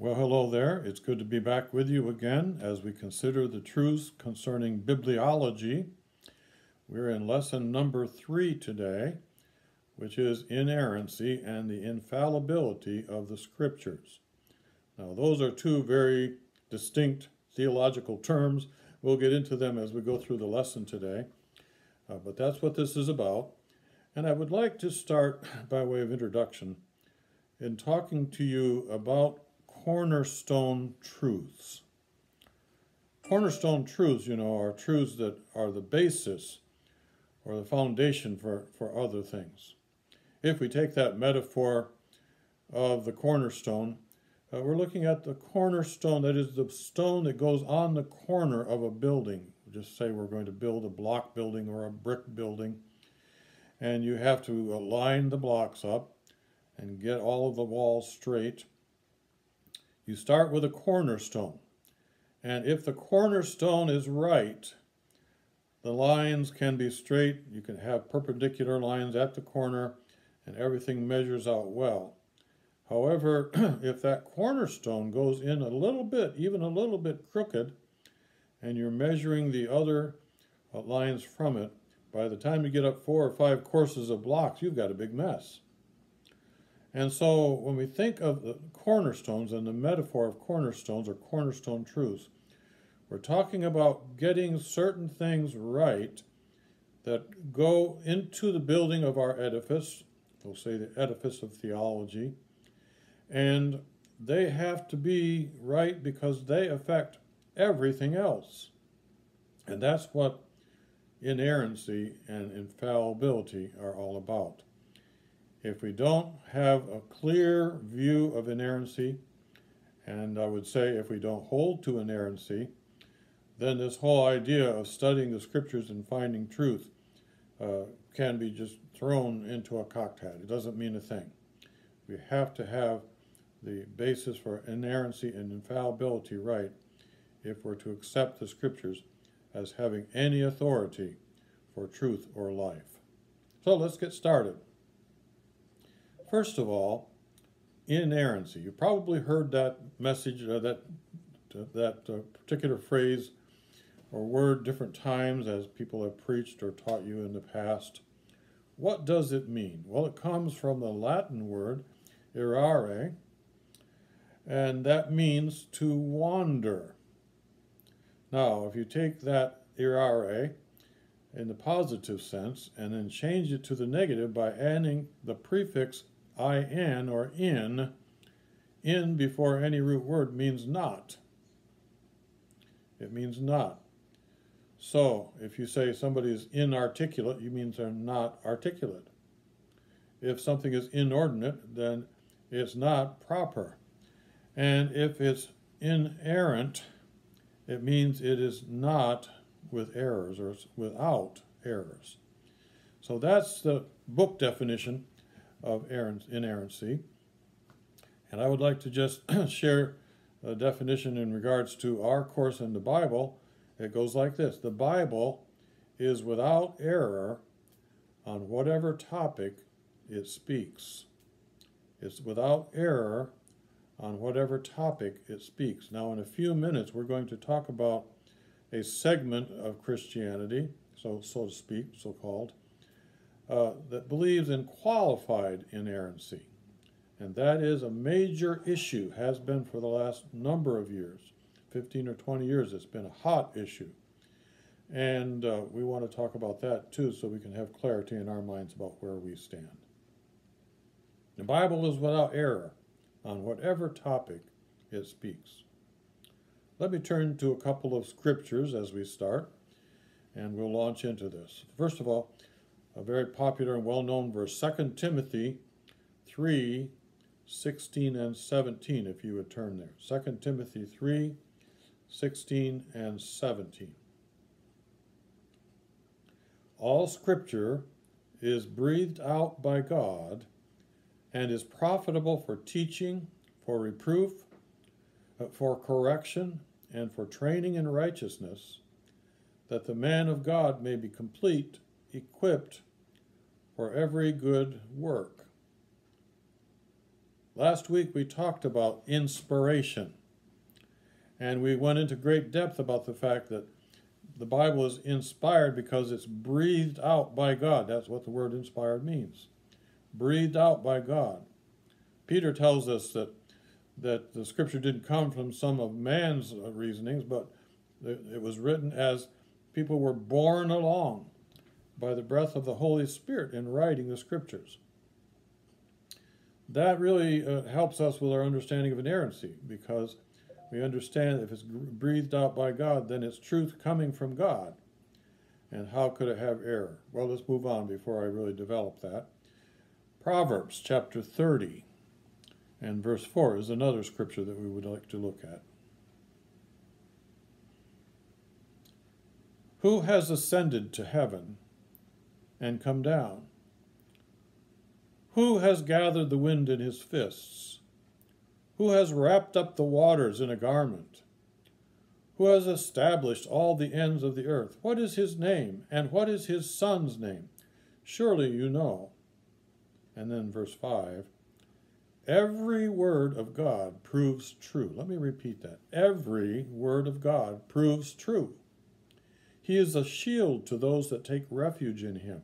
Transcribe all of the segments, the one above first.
Well, hello there. It's good to be back with you again as we consider the truths concerning bibliology. We're in lesson number three today, which is inerrancy and the infallibility of the scriptures. Now, those are two very distinct theological terms. We'll get into them as we go through the lesson today, uh, but that's what this is about. And I would like to start by way of introduction in talking to you about cornerstone truths. Cornerstone truths, you know, are truths that are the basis or the foundation for, for other things. If we take that metaphor of the cornerstone, uh, we're looking at the cornerstone, that is the stone that goes on the corner of a building. Just say we're going to build a block building or a brick building, and you have to align the blocks up and get all of the walls straight you start with a cornerstone. And if the cornerstone is right, the lines can be straight. You can have perpendicular lines at the corner and everything measures out well. However, if that cornerstone goes in a little bit, even a little bit crooked, and you're measuring the other uh, lines from it, by the time you get up four or five courses of blocks, you've got a big mess. And so when we think of the cornerstones and the metaphor of cornerstones or cornerstone truths, we're talking about getting certain things right that go into the building of our edifice, we'll say the edifice of theology, and they have to be right because they affect everything else. And that's what inerrancy and infallibility are all about. If we don't have a clear view of inerrancy, and I would say if we don't hold to inerrancy, then this whole idea of studying the scriptures and finding truth uh, can be just thrown into a cocked hat. It doesn't mean a thing. We have to have the basis for inerrancy and infallibility right if we're to accept the scriptures as having any authority for truth or life. So let's get started. First of all, inerrancy. You probably heard that message, uh, that uh, that uh, particular phrase or word different times as people have preached or taught you in the past. What does it mean? Well, it comes from the Latin word errare, and that means to wander. Now, if you take that errare in the positive sense and then change it to the negative by adding the prefix in or in, in before any root word means not. It means not. So, if you say somebody is inarticulate, you mean they're not articulate. If something is inordinate, then it's not proper. And if it's inerrant, it means it is not with errors or it's without errors. So that's the book definition of inerrancy. And I would like to just share a definition in regards to our course in the Bible. It goes like this The Bible is without error on whatever topic it speaks. It's without error on whatever topic it speaks. Now, in a few minutes, we're going to talk about a segment of Christianity, so so to speak, so called, uh, that believes in qualified inerrancy. And that is a major issue, has been for the last number of years 15 or 20 years. It's been a hot issue. And uh, we want to talk about that too so we can have clarity in our minds about where we stand. The Bible is without error on whatever topic it speaks. Let me turn to a couple of scriptures as we start, and we'll launch into this. First of all, a very popular and well-known verse, 2 Timothy 3, 16 and 17, if you would turn there. 2 Timothy 3, 16 and 17. All scripture is breathed out by God and is profitable for teaching, for reproof, uh, for correction, and for training in righteousness, that the man of God may be complete, equipped for every good work. Last week we talked about inspiration, and we went into great depth about the fact that the Bible is inspired because it's breathed out by God. That's what the word inspired means. Breathed out by God. Peter tells us that that the scripture didn't come from some of man's reasonings, but it was written as people were borne along by the breath of the Holy Spirit in writing the scriptures. That really uh, helps us with our understanding of inerrancy because we understand if it's breathed out by God, then it's truth coming from God. And how could it have error? Well, let's move on before I really develop that. Proverbs chapter 30 and verse 4 is another scripture that we would like to look at. Who has ascended to heaven and come down? Who has gathered the wind in his fists? Who has wrapped up the waters in a garment? Who has established all the ends of the earth? What is his name, and what is his son's name? Surely you know. And then verse 5 Every word of God proves true. Let me repeat that. Every word of God proves true. He is a shield to those that take refuge in him.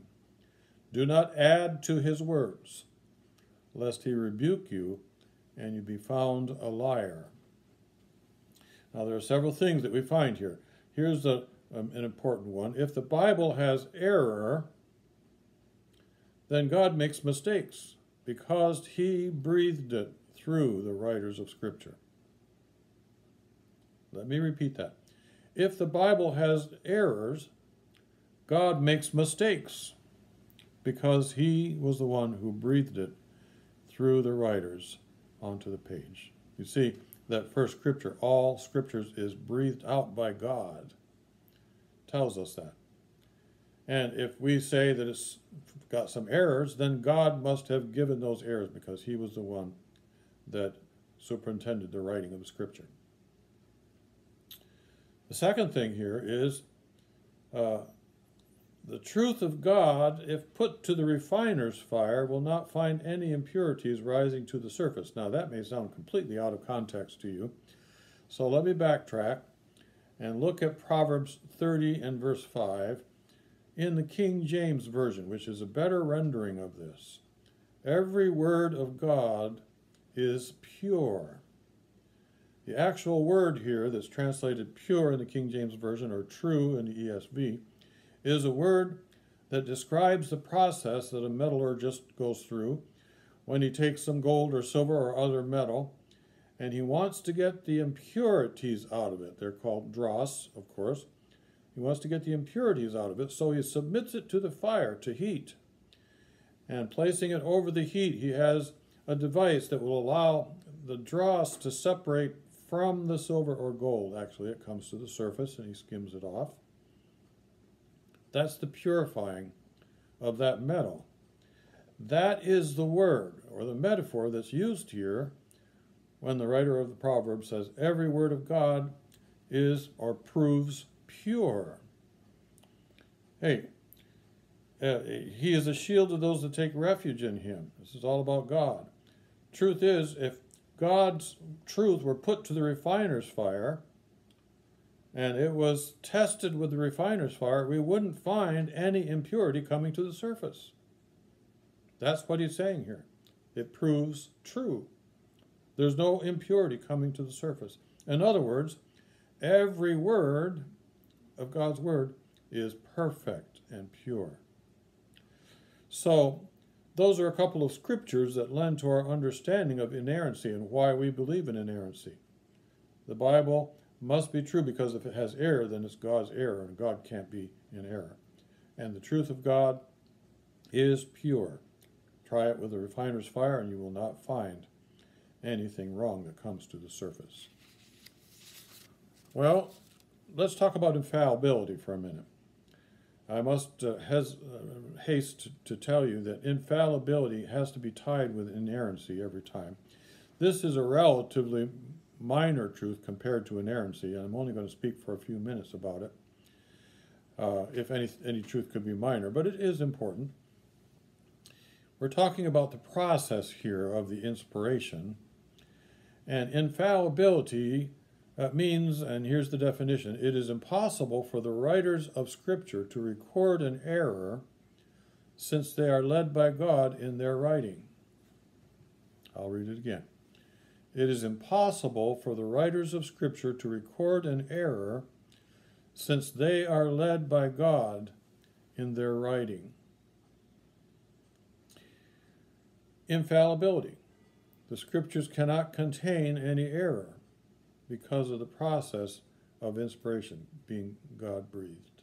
Do not add to his words, lest he rebuke you and you be found a liar. Now, there are several things that we find here. Here's a, um, an important one. If the Bible has error, then God makes mistakes because he breathed it through the writers of Scripture. Let me repeat that. If the Bible has errors, God makes mistakes because he was the one who breathed it through the writers onto the page. You see, that first scripture, all scriptures is breathed out by God, tells us that. And if we say that it's got some errors, then God must have given those errors because he was the one that superintended the writing of the scripture. The second thing here is uh, the truth of God, if put to the refiner's fire, will not find any impurities rising to the surface. Now, that may sound completely out of context to you. So let me backtrack and look at Proverbs 30 and verse 5 in the King James Version, which is a better rendering of this. Every word of God is pure. The actual word here that's translated pure in the King James Version or true in the ESV is a word that describes the process that a metallurgist goes through when he takes some gold or silver or other metal and he wants to get the impurities out of it. They're called dross, of course. He wants to get the impurities out of it, so he submits it to the fire to heat. And placing it over the heat, he has a device that will allow the dross to separate from the silver or gold. Actually, it comes to the surface and he skims it off. That's the purifying of that metal. That is the word or the metaphor that's used here when the writer of the proverb says, Every word of God is or proves pure. Hey, uh, he is a shield to those that take refuge in him. This is all about God. Truth is, if God's truth were put to the refiner's fire, and it was tested with the refiner's fire, we wouldn't find any impurity coming to the surface. That's what he's saying here. It proves true. There's no impurity coming to the surface. In other words, every word of God's word is perfect and pure. So, those are a couple of scriptures that lend to our understanding of inerrancy and why we believe in inerrancy. The Bible must be true because if it has error, then it's God's error, and God can't be in error. And the truth of God is pure. Try it with a refiner's fire, and you will not find anything wrong that comes to the surface. Well, let's talk about infallibility for a minute. I must uh, has, uh, haste to, tell you that infallibility has to be tied with inerrancy every time. This is a relatively minor truth compared to inerrancy, and I'm only going to speak for a few minutes about it, uh, if any, any truth could be minor, but it is important. we're talking about the process here of the inspiration. And infallibility uh, means, and here's the definition it is impossible for the writers of Scripture to record an error since they are led by God in their writing. I'll read it again. It is impossible for the writers of Scripture to record an error since they are led by God in their writing. Infallibility. The Scriptures cannot contain any error because of the process of inspiration being God breathed.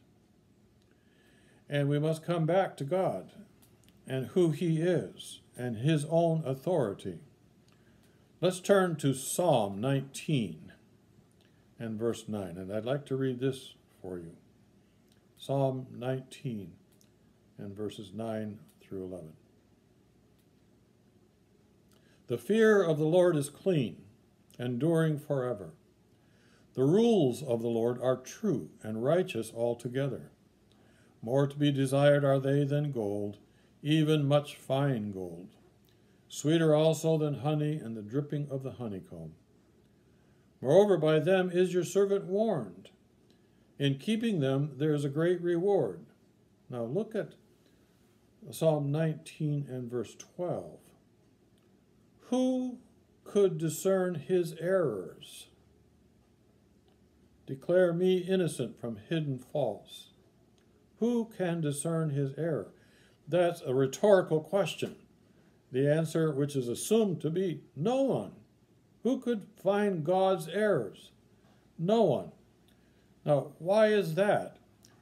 And we must come back to God and who He is and His own authority. Let's turn to Psalm 19 and verse 9, and I'd like to read this for you. Psalm 19 and verses 9 through 11. The fear of the Lord is clean, enduring forever. The rules of the Lord are true and righteous altogether. More to be desired are they than gold, even much fine gold. Sweeter also than honey and the dripping of the honeycomb. Moreover, by them is your servant warned. In keeping them, there is a great reward. Now look at Psalm 19 and verse 12. Who could discern his errors? Declare me innocent from hidden faults. Who can discern his error? That's a rhetorical question. The answer, which is assumed to be no one. Who could find God's errors? No one. Now, why is that?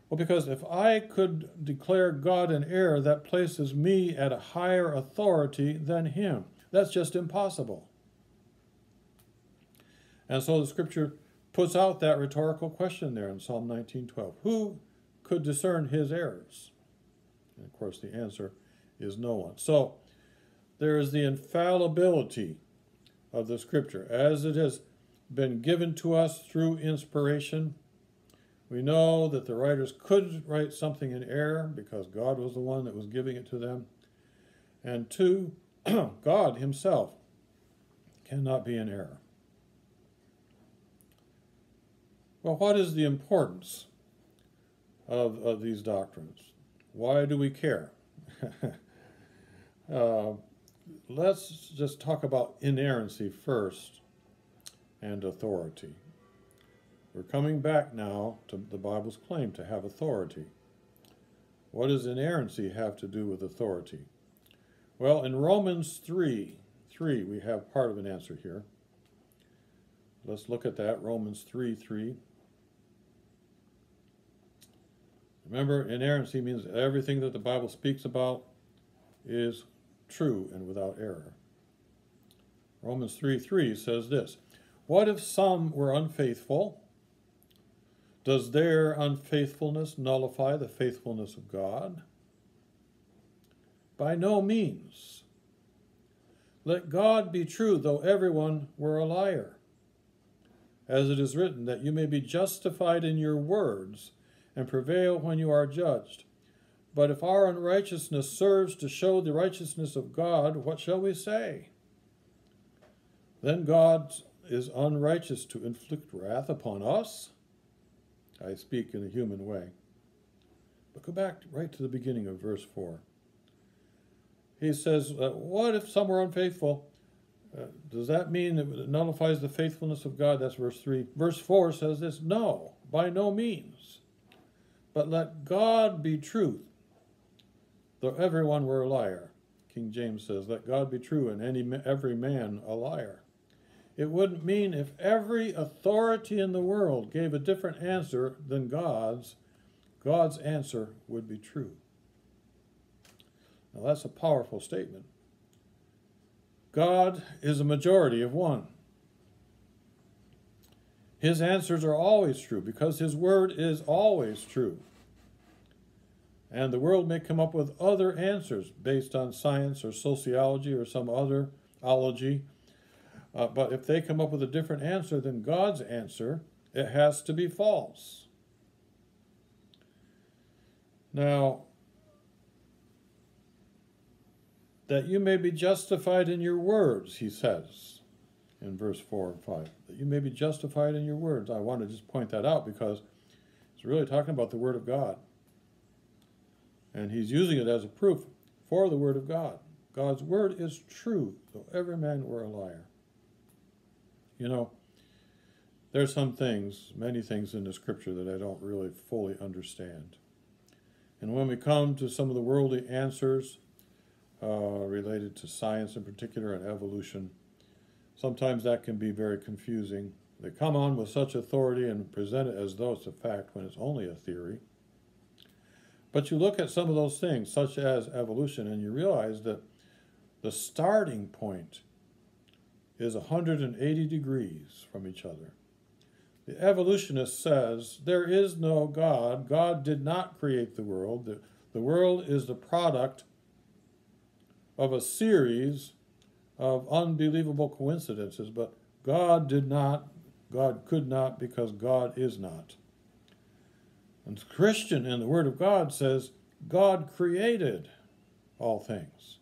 Well, because if I could declare God an error, that places me at a higher authority than Him. That's just impossible. And so the scripture puts out that rhetorical question there in Psalm 19:12. Who could discern his errors? And of course the answer is no one. So there is the infallibility of the scripture as it has been given to us through inspiration. We know that the writers could write something in error because God was the one that was giving it to them. And two, God Himself cannot be in error. Well, what is the importance of, of these doctrines? Why do we care? uh, let's just talk about inerrancy first and authority. We're coming back now to the Bible's claim to have authority. What does inerrancy have to do with authority? Well, in Romans 3, 3, we have part of an answer here. Let's look at that, Romans 3, 3. Remember, inerrancy means everything that the Bible speaks about is true and without error. Romans 3, 3 says this, What if some were unfaithful? Does their unfaithfulness nullify the faithfulness of God? By no means. Let God be true, though everyone were a liar. As it is written, that you may be justified in your words and prevail when you are judged. But if our unrighteousness serves to show the righteousness of God, what shall we say? Then God is unrighteous to inflict wrath upon us? I speak in a human way. But go back right to the beginning of verse 4 he says, uh, What if some were unfaithful? Uh, does that mean it nullifies the faithfulness of God? That's verse 3. Verse 4 says this No, by no means. But let God be truth, though everyone were a liar. King James says, Let God be true and any, every man a liar. It wouldn't mean if every authority in the world gave a different answer than God's, God's answer would be true. Now that's a powerful statement. God is a majority of one. His answers are always true because His word is always true. And the world may come up with other answers based on science or sociology or some other ology. Uh, but if they come up with a different answer than God's answer, it has to be false. Now, that you may be justified in your words, he says in verse 4 and 5. That you may be justified in your words. I want to just point that out because it's really talking about the Word of God. And he's using it as a proof for the Word of God. God's Word is true, though every man were a liar. You know, there's some things, many things in the Scripture that I don't really fully understand. And when we come to some of the worldly answers uh, related to science in particular and evolution, sometimes that can be very confusing. They come on with such authority and present it as though it's a fact when it's only a theory. But you look at some of those things, such as evolution, and you realize that the starting point is 180 degrees from each other. The evolutionist says there is no God. God did not create the world. The, the world is the product of a series of unbelievable coincidences, but God did not, God could not, because God is not. And Christian in the Word of God says God created all things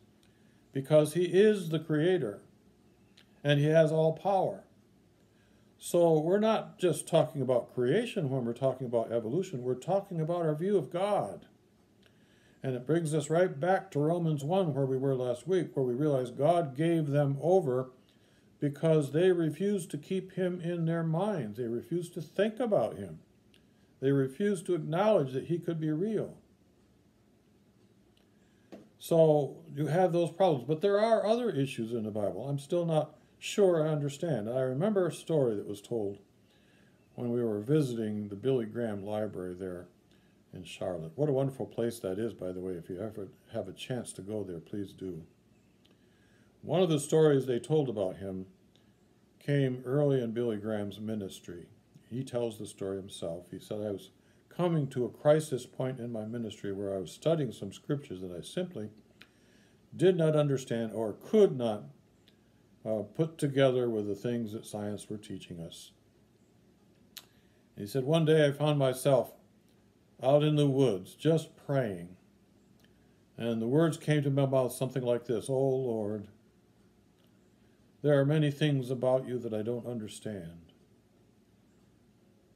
because He is the Creator and He has all power. So we're not just talking about creation when we're talking about evolution, we're talking about our view of God. And it brings us right back to Romans 1, where we were last week, where we realized God gave them over because they refused to keep Him in their minds. They refused to think about Him. They refused to acknowledge that He could be real. So you have those problems. But there are other issues in the Bible. I'm still not sure I understand. I remember a story that was told when we were visiting the Billy Graham Library there in Charlotte. What a wonderful place that is, by the way. If you ever have a chance to go there, please do. One of the stories they told about him came early in Billy Graham's ministry. He tells the story himself. He said, I was coming to a crisis point in my ministry where I was studying some scriptures that I simply did not understand or could not uh, put together with the things that science were teaching us. He said, One day I found myself out in the woods, just praying. And the words came to my mouth something like this Oh Lord, there are many things about you that I don't understand,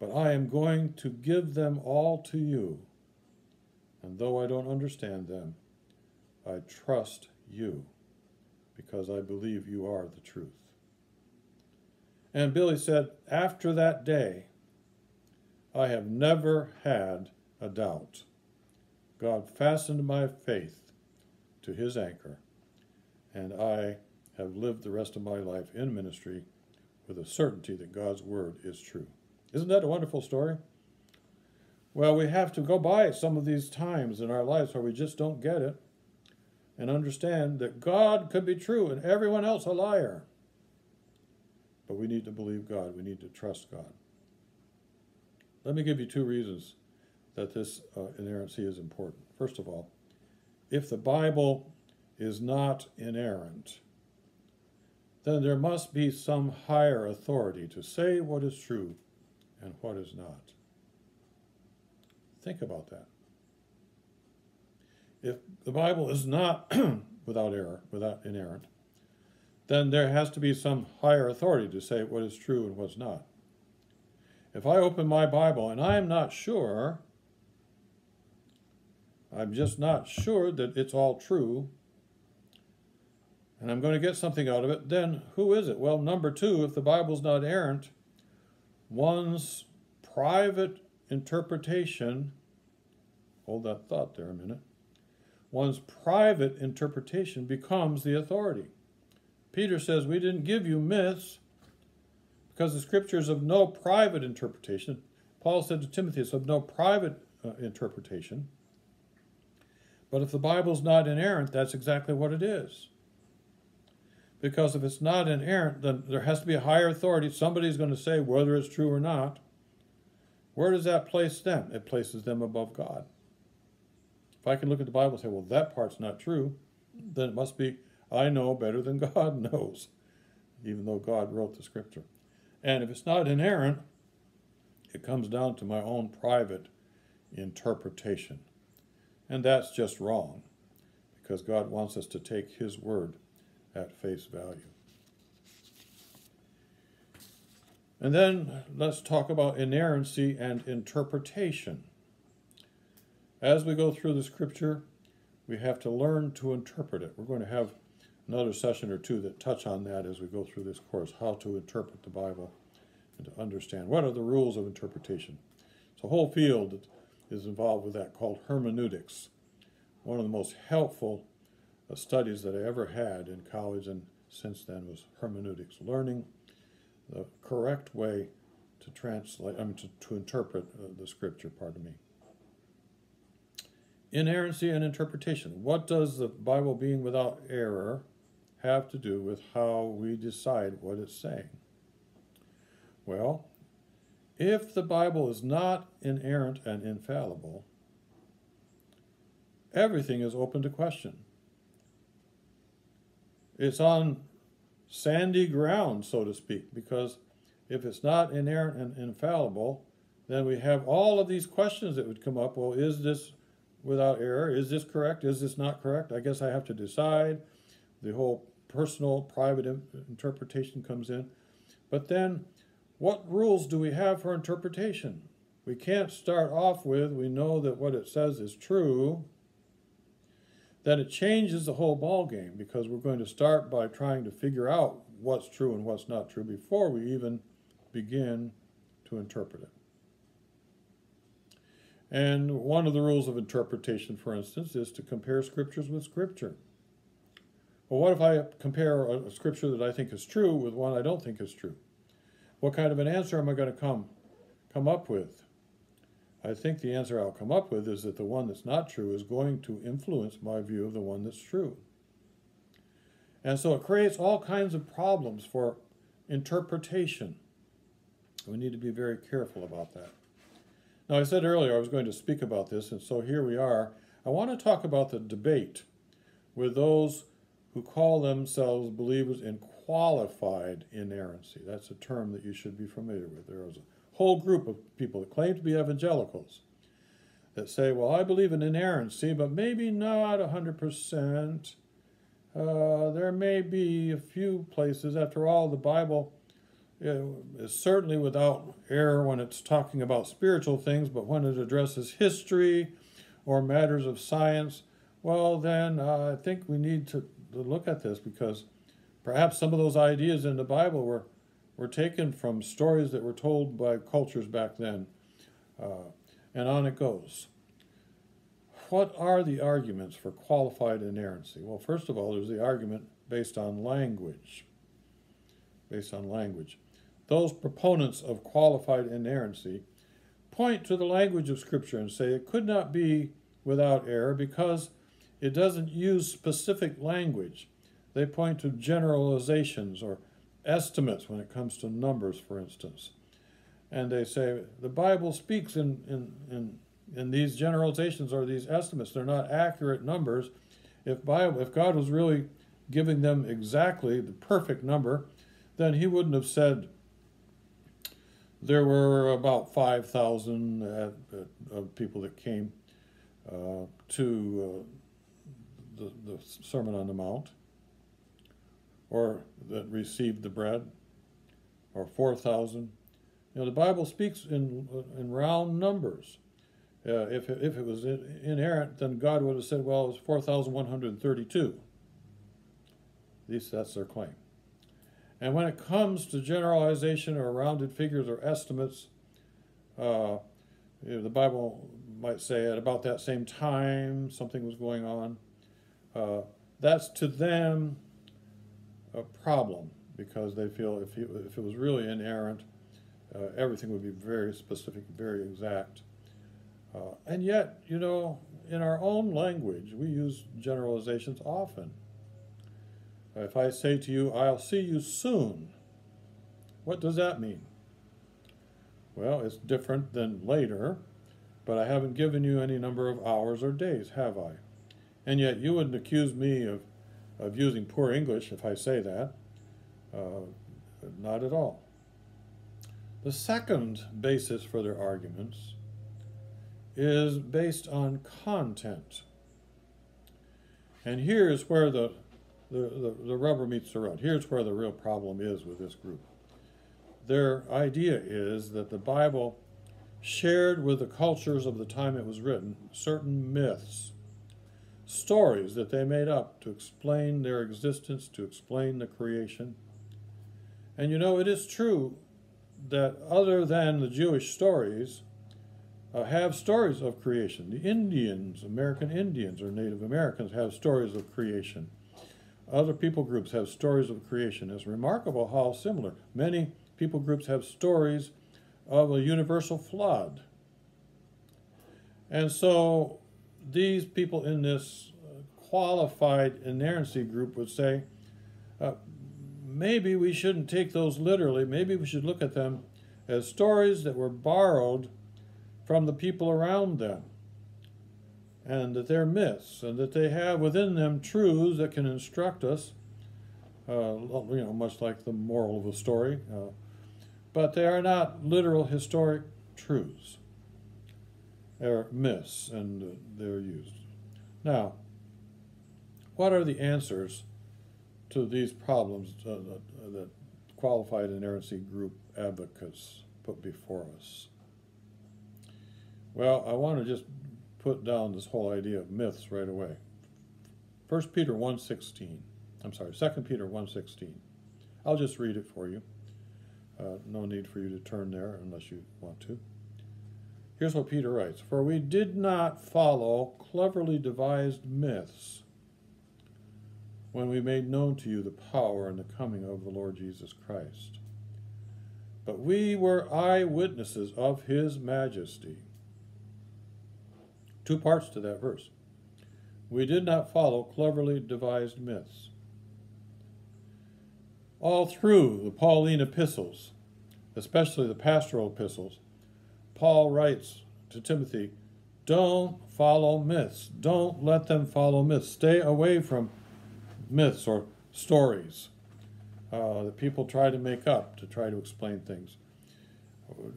but I am going to give them all to you. And though I don't understand them, I trust you because I believe you are the truth. And Billy said, After that day, I have never had a doubt. God fastened my faith to his anchor, and I have lived the rest of my life in ministry with a certainty that God's word is true. Isn't that a wonderful story? Well, we have to go by some of these times in our lives where we just don't get it and understand that God could be true and everyone else a liar. But we need to believe God. We need to trust God. Let me give you two reasons that this uh, inerrancy is important. First of all, if the Bible is not inerrant, then there must be some higher authority to say what is true and what is not. Think about that. If the Bible is not without error, without inerrant, then there has to be some higher authority to say what is true and what's not. If I open my Bible and I am not sure I'm just not sure that it's all true, and I'm going to get something out of it, then who is it? Well, number two, if the Bible's not errant, one's private interpretation, hold that thought there a minute, one's private interpretation becomes the authority. Peter says, We didn't give you myths because the scripture is of no private interpretation. Paul said to Timothy, it's of no private uh, interpretation. But if the Bible's not inerrant, that's exactly what it is. Because if it's not inerrant, then there has to be a higher authority. Somebody's going to say whether it's true or not. Where does that place them? It places them above God. If I can look at the Bible and say, well, that part's not true, then it must be, I know better than God knows, even though God wrote the scripture. And if it's not inerrant, it comes down to my own private interpretation. And that's just wrong. because God wants us to take His word at face value. And then let's talk about inerrancy and interpretation. As we go through the scripture, we have to learn to interpret it. We're going to have another session or two that touch on that as we go through this course how to interpret the Bible and to understand what are the rules of interpretation. It's a whole field that is involved with that called hermeneutics. One of the most helpful studies that I ever had in college and since then was hermeneutics, learning the correct way to translate, I mean, to, to interpret uh, the scripture, pardon me. Inerrancy and interpretation. What does the Bible being without error have to do with how we decide what it's saying? Well, if the Bible is not inerrant and infallible, everything is open to question. It's on sandy ground, so to speak, because if it's not inerrant and infallible, then we have all of these questions that would come up. Well, is this without error? Is this correct? Is this not correct? I guess I have to decide. The whole personal, private interpretation comes in. But then, what rules do we have for interpretation? We can't start off with, we know that what it says is true, then it changes the whole ball game because we're going to start by trying to figure out what's true and what's not true before we even begin to interpret it. And one of the rules of interpretation, for instance, is to compare scriptures with scripture. Well, what if I compare a scripture that I think is true with one I don't think is true? What kind of an answer am I going to come, come up with? I think the answer I'll come up with is that the one that's not true is going to influence my view of the one that's true. And so it creates all kinds of problems for interpretation. We need to be very careful about that. Now, I said earlier I was going to speak about this, and so here we are. I want to talk about the debate with those who call themselves believers in qualified inerrancy. That's a term that you should be familiar with. There is a whole group of people that claim to be evangelicals that say, well, I believe in inerrancy, but maybe not 100%. Uh, there may be a few places. After all, the Bible is certainly without error when it's talking about spiritual things, but when it addresses history or matters of science, well, then uh, I think we need to, to look at this because perhaps some of those ideas in the Bible were were taken from stories that were told by cultures back then. Uh, and on it goes. What are the arguments for qualified inerrancy? Well, first of all, there's the argument based on language. Based on language. Those proponents of qualified inerrancy point to the language of Scripture and say it could not be without error because it doesn't use specific language. They point to generalizations or estimates when it comes to numbers, for instance. And they say the Bible speaks in, in, in, in these generalizations or these estimates. They're not accurate numbers. If, Bible, if God was really giving them exactly the perfect number, then he wouldn't have said there were about 5,000 uh, uh, people that came uh, to uh, the, the Sermon on the Mount or that received the bread, or 4,000. You know, the Bible speaks in, in round numbers. Uh, if, it, if it was inerrant, then God would have said, well, it was 4,132. At least that's their claim. And when it comes to generalization or rounded figures or estimates, uh, you know, the Bible might say at about that same time something was going on. Uh, that's to them a problem because they feel if, if it was really inerrant, uh, everything would be very specific, very exact. Uh, and yet, you know, in our own language, we use generalizations often. If I say to you, I'll see you soon, what does that mean? Well, it's different than later, but I haven't given you any number of hours or days, have I? And yet you wouldn't accuse me of of using poor English if I say that. Uh, not at all. The second basis for their arguments is based on content. And here's where the, the, the, the rubber meets the road. Here's where the real problem is with this group. Their idea is that the Bible shared with the cultures of the time it was written certain myths, stories that they made up to explain their existence, to explain the creation. And you know, it is true that other than the Jewish stories, uh, have stories of creation. The Indians, American Indians or Native Americans, have stories of creation. Other people groups have stories of creation. It's remarkable how similar. Many people groups have stories of a universal flood. And so these people in this uh, qualified inerrancy group would say, uh, maybe we shouldn't take those literally. Maybe we should look at them as stories that were borrowed from the people around them, and that they're myths, and that they have within them truths that can instruct us, uh, you know, much like the moral of a story, uh, but they are not literal historic truths. They're myths, and uh, they're used. Now, what are the answers to these problems uh, that, that qualified inerrancy group advocates put before us? Well, I want to just put down this whole idea of myths right away. 1 Peter 1.16. I'm sorry, 2 Peter 1.16. I'll just read it for you. Uh, no need for you to turn there unless you want to. Here's what Peter writes For we did not follow cleverly devised myths when we made known to you the power and the coming of the Lord Jesus Christ. But we were eyewitnesses of his majesty. Two parts to that verse. We did not follow cleverly devised myths. All through the Pauline epistles, especially the pastoral epistles, Paul writes to Timothy, don't follow myths. Don't let them follow myths. Stay away from myths or stories uh, that people try to make up to try to explain things.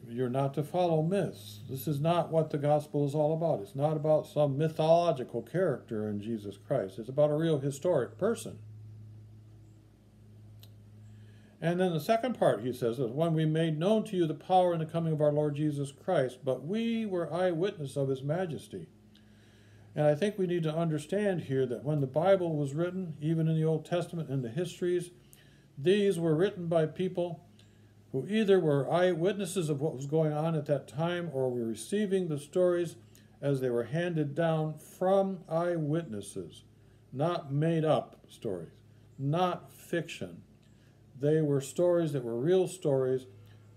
You're not to follow myths. This is not what the gospel is all about. It's not about some mythological character in Jesus Christ. It's about a real historic person. And then the second part, he says, is when we made known to you the power and the coming of our Lord Jesus Christ, but we were eyewitness of his majesty. And I think we need to understand here that when the Bible was written, even in the Old Testament and the histories, these were written by people who either were eyewitnesses of what was going on at that time or were receiving the stories as they were handed down from eyewitnesses, not made up stories, not fiction. They were stories that were real stories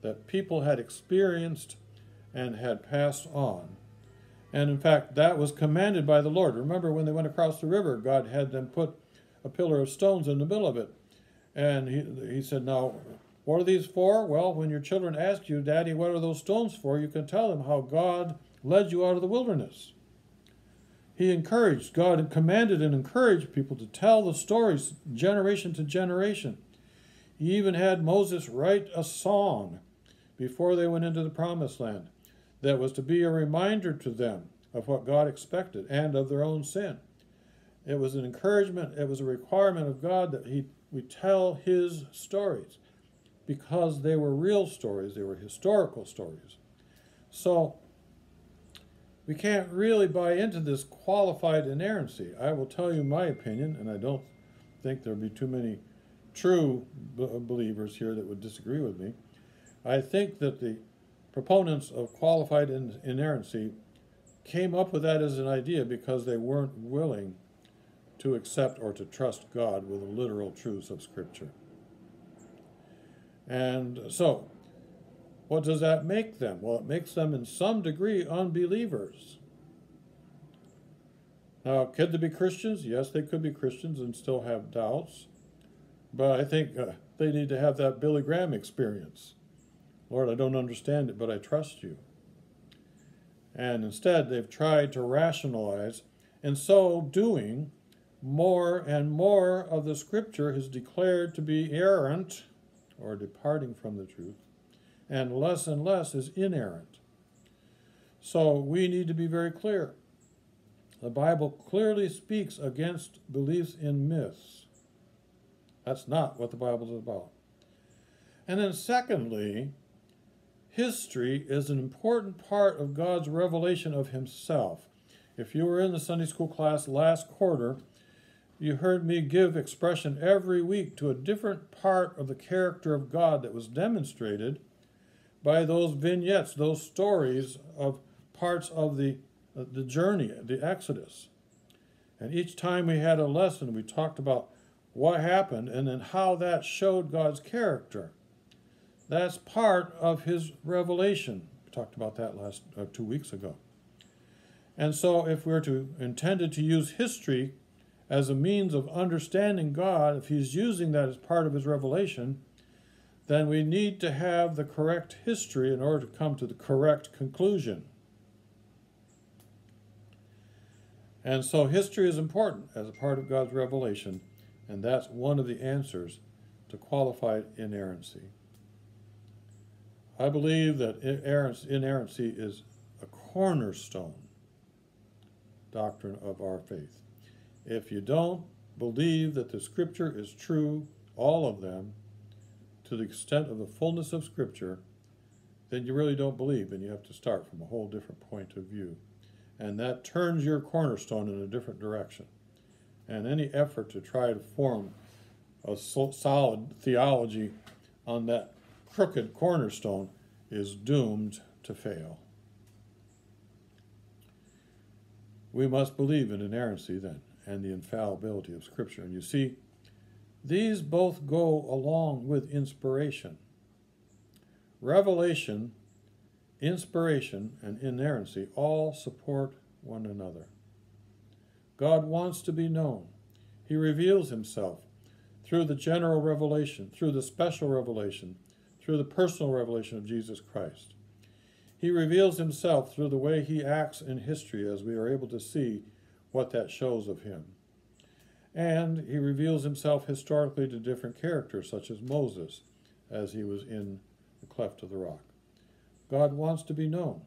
that people had experienced and had passed on. And in fact, that was commanded by the Lord. Remember when they went across the river, God had them put a pillar of stones in the middle of it. And he, he said, Now, what are these for? Well, when your children ask you, Daddy, what are those stones for? You can tell them how God led you out of the wilderness. He encouraged, God commanded and encouraged people to tell the stories generation to generation. He even had Moses write a song before they went into the promised land that was to be a reminder to them of what God expected and of their own sin. It was an encouragement, it was a requirement of God that he, we tell his stories because they were real stories, they were historical stories. So we can't really buy into this qualified inerrancy. I will tell you my opinion, and I don't think there'll be too many true believers here that would disagree with me. I think that the proponents of qualified inerrancy came up with that as an idea because they weren't willing to accept or to trust God with the literal truths of Scripture. And so, what does that make them? Well, it makes them in some degree unbelievers. Now, could they be Christians? Yes, they could be Christians and still have doubts. But I think uh, they need to have that Billy Graham experience. Lord, I don't understand it, but I trust you. And instead, they've tried to rationalize. In so doing, more and more of the scripture is declared to be errant or departing from the truth, and less and less is inerrant. So we need to be very clear the Bible clearly speaks against beliefs in myths. That's not what the Bible is about. And then, secondly, history is an important part of God's revelation of Himself. If you were in the Sunday school class last quarter, you heard me give expression every week to a different part of the character of God that was demonstrated by those vignettes, those stories of parts of the, uh, the journey, the Exodus. And each time we had a lesson, we talked about what happened and then how that showed God's character. That's part of his revelation. We talked about that last uh, two weeks ago. And so, if we're to intended to use history as a means of understanding God, if he's using that as part of his revelation, then we need to have the correct history in order to come to the correct conclusion. And so history is important as a part of God's revelation, and that's one of the answers to qualified inerrancy. I believe that inerrancy is a cornerstone doctrine of our faith. If you don't believe that the Scripture is true, all of them, to the extent of the fullness of Scripture, then you really don't believe, and you have to start from a whole different point of view. And that turns your cornerstone in a different direction. And any effort to try to form a solid theology on that crooked cornerstone is doomed to fail. We must believe in inerrancy then and the infallibility of Scripture. And you see, these both go along with inspiration. Revelation, inspiration, and inerrancy all support one another. God wants to be known. He reveals himself through the general revelation, through the special revelation, through the personal revelation of Jesus Christ. He reveals himself through the way he acts in history as we are able to see what that shows of him. And he reveals himself historically to different characters, such as Moses, as he was in the cleft of the rock. God wants to be known.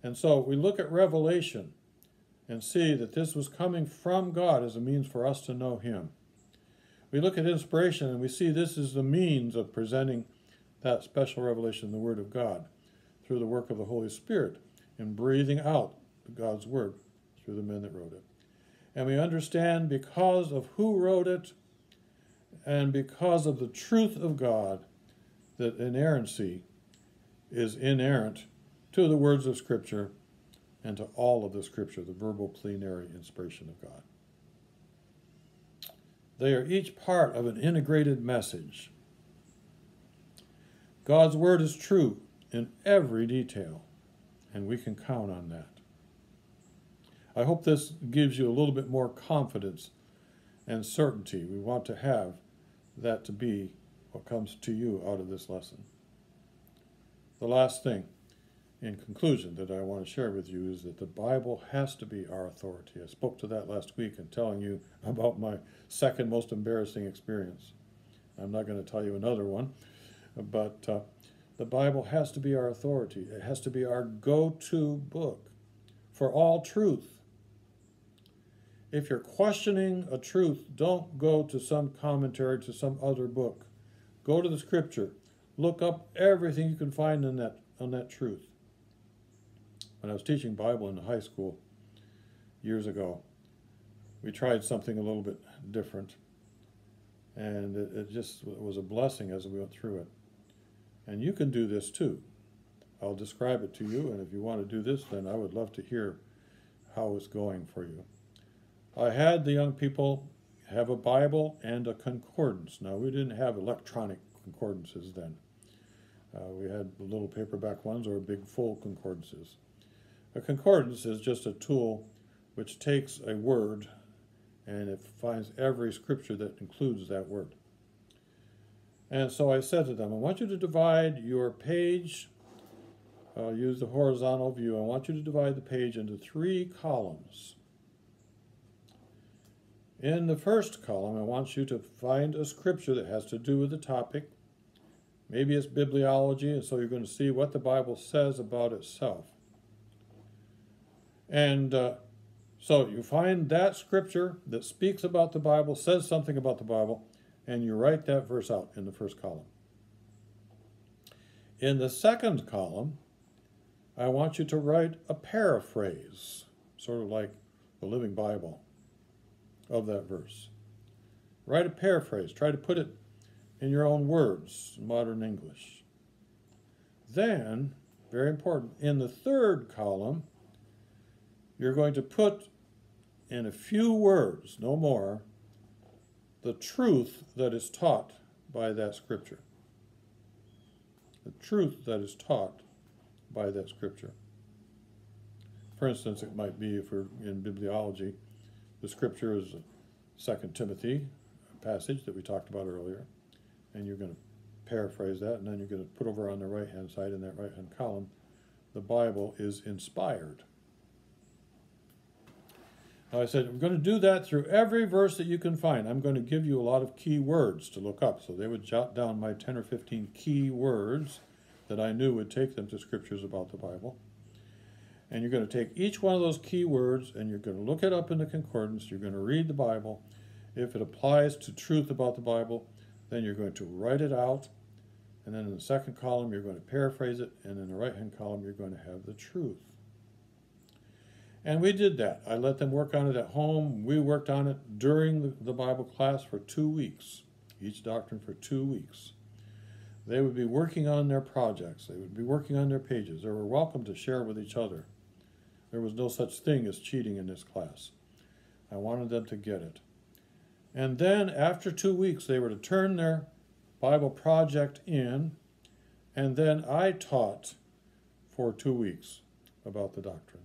And so we look at Revelation and see that this was coming from God as a means for us to know him. We look at inspiration and we see this is the means of presenting that special revelation, the Word of God, through the work of the Holy Spirit in breathing out God's Word through the men that wrote it. And we understand because of who wrote it and because of the truth of God that inerrancy is inerrant to the words of Scripture and to all of the Scripture, the verbal plenary inspiration of God. They are each part of an integrated message. God's Word is true in every detail, and we can count on that. I hope this gives you a little bit more confidence and certainty. We want to have that to be what comes to you out of this lesson. The last thing, in conclusion, that I want to share with you is that the Bible has to be our authority. I spoke to that last week in telling you about my second most embarrassing experience. I'm not going to tell you another one, but uh, the Bible has to be our authority. It has to be our go to book for all truth if you're questioning a truth, don't go to some commentary, to some other book. Go to the scripture. Look up everything you can find on that, on that truth. When I was teaching Bible in high school years ago, we tried something a little bit different. And it, it just was a blessing as we went through it. And you can do this too. I'll describe it to you, and if you want to do this, then I would love to hear how it's going for you. I had the young people have a Bible and a concordance. Now, we didn't have electronic concordances then. Uh, we had little paperback ones or big full concordances. A concordance is just a tool which takes a word and it finds every scripture that includes that word. And so I said to them, I want you to divide your page, uh, use the horizontal view, I want you to divide the page into three columns. In the first column, I want you to find a scripture that has to do with the topic. Maybe it's bibliology, and so you're going to see what the Bible says about itself. And uh, So you find that scripture that speaks about the Bible, says something about the Bible, and you write that verse out in the first column. In the second column, I want you to write a paraphrase, sort of like the Living Bible, of that verse. Write a paraphrase. Try to put it in your own words, modern English. Then, very important, in the third column, you're going to put in a few words, no more, the truth that is taught by that scripture. The truth that is taught by that scripture. For instance, it might be if we're in bibliology, the scripture is 2 Timothy passage that we talked about earlier, and you're going to paraphrase that, and then you're going to put over on the right hand side in that right hand column, the Bible is inspired. I said, I'm going to do that through every verse that you can find. I'm going to give you a lot of key words to look up. So they would jot down my 10 or 15 key words that I knew would take them to scriptures about the Bible. And you're going to take each one of those key words and you're going to look it up in the concordance. You're going to read the Bible. If it applies to truth about the Bible, then you're going to write it out. And then in the second column, you're going to paraphrase it. And in the right hand column, you're going to have the truth. And we did that. I let them work on it at home. We worked on it during the, Bible class for two weeks, each doctrine for two weeks. They would be working on their projects, they would be working on their pages. They were welcome to share with each other. There was no such thing as cheating in this class. I wanted them to get it. And then after two weeks, they were to turn their Bible project in, and then I taught for two weeks about the doctrine.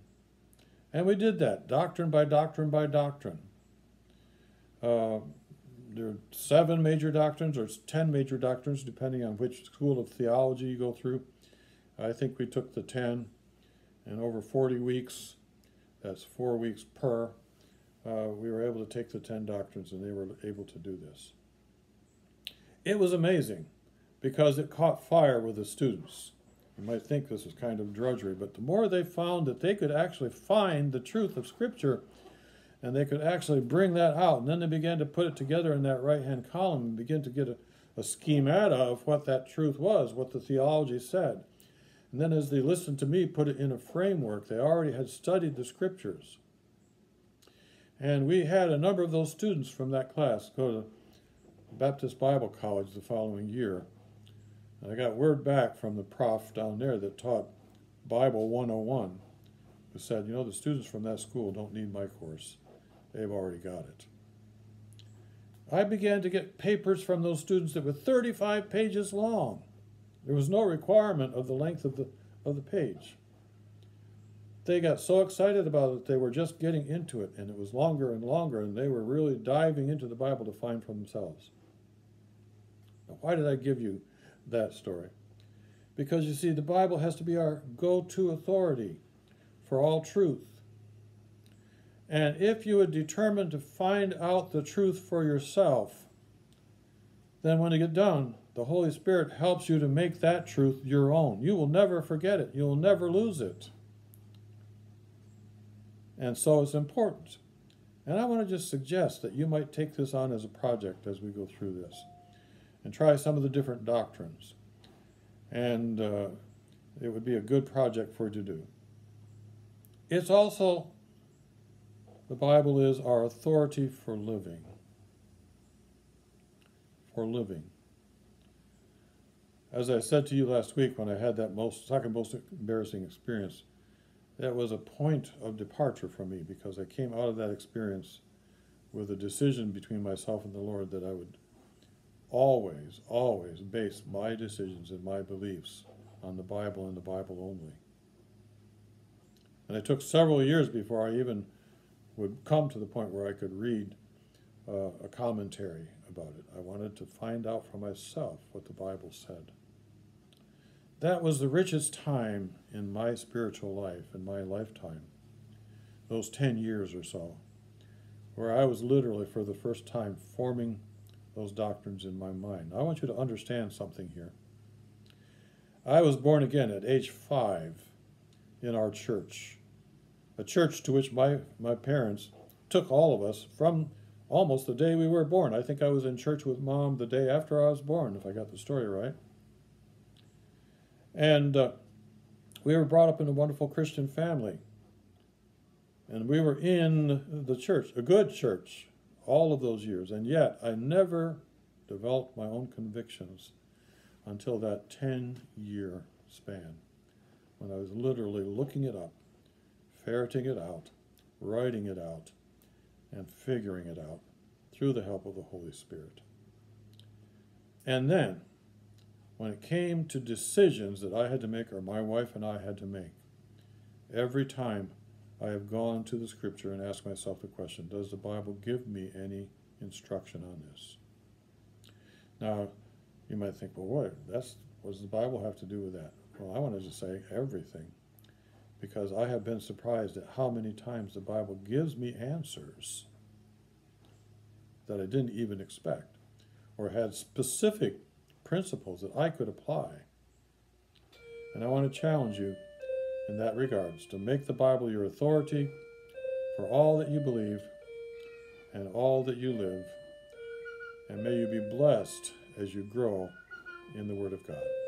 And we did that, doctrine by doctrine by doctrine. Uh, there are seven major doctrines or ten major doctrines, depending on which school of theology you go through. I think we took the ten, and over 40 weeks, that's four weeks per, uh, we were able to take the ten doctrines and they were able to do this. It was amazing because it caught fire with the students. You might think this is kind of drudgery, but the more they found that they could actually find the truth of Scripture and they could actually bring that out, and then they began to put it together in that right hand column and begin to get a, a schemata of what that truth was, what the theology said. And then as they listened to me put it in a framework, they already had studied the Scriptures. And we had a number of those students from that class go to Baptist Bible College the following year. I got word back from the prof down there that taught Bible 101 who said, you know, the students from that school don't need my course. They've already got it. I began to get papers from those students that were 35 pages long. There was no requirement of the length of the, of the page. They got so excited about it, they were just getting into it, and it was longer and longer, and they were really diving into the Bible to find for themselves. Now, why did I give you that story. Because you see, the Bible has to be our go to authority for all truth. And if you would determine to find out the truth for yourself, then when you get done, the Holy Spirit helps you to make that truth your own. You will never forget it, you'll never lose it. And so it's important. And I want to just suggest that you might take this on as a project as we go through this and try some of the different doctrines. And uh, it would be a good project for you to do. It's also, the Bible is our authority for living. For living. As I said to you last week when I had that most second most embarrassing experience, that was a point of departure for me because I came out of that experience with a decision between myself and the Lord that I would always, always base my decisions and my beliefs on the Bible and the Bible only. And it took several years before I even would come to the point where I could read uh, a commentary about it. I wanted to find out for myself what the Bible said. That was the richest time in my spiritual life, in my lifetime, those 10 years or so, where I was literally for the first time forming those doctrines in my mind. I want you to understand something here. I was born again at age five in our church. a church to which my, my parents took all of us from almost the day we were born. I think I was in church with mom the day after I was born, if I got the story right. And uh, we were brought up in a wonderful Christian family. And we were in the church, a good church, all of those years. And yet, I never developed my own convictions until that 10 year span when I was literally looking it up, ferreting it out, writing it out, and figuring it out through the help of the Holy Spirit. And then, when it came to decisions that I had to make or my wife and I had to make, every time I have gone to the scripture and asked myself the question Does the Bible give me any instruction on this? Now, you might think, well, what? That's, what does the Bible have to do with that? Well, I wanted to say everything because I have been surprised at how many times the Bible gives me answers that I didn't even expect or had specific principles that I could apply. And I want to challenge you in that regards to make the Bible your authority for all that you believe and all that you live. And may you be blessed as you grow in the Word of God.